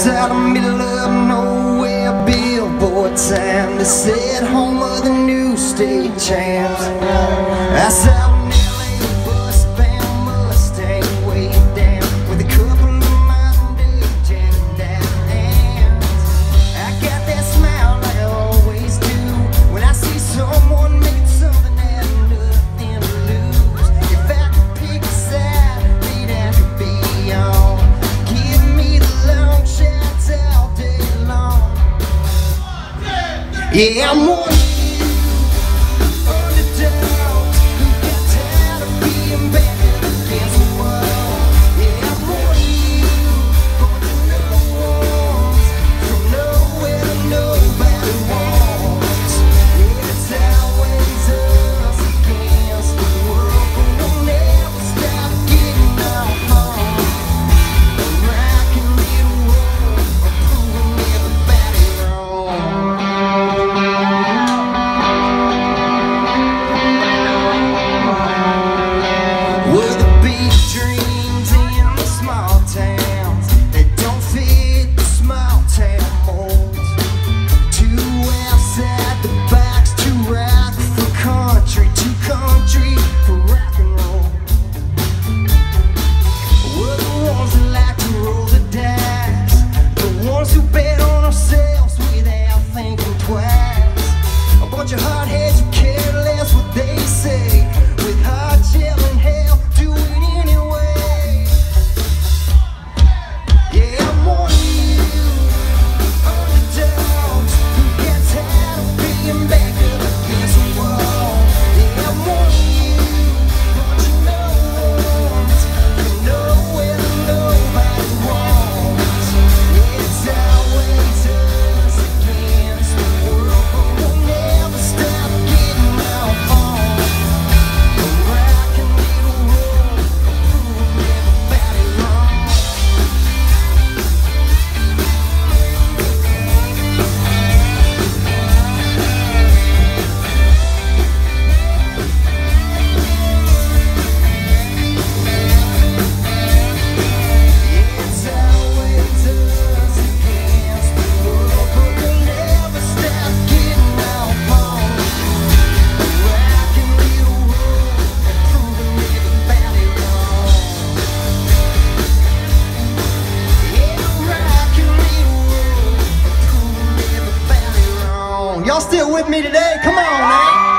was out of middle of nowhere billboard time They said home of the new state champs. That's out Yeah, I'm on. Y'all still with me today? Come on, man.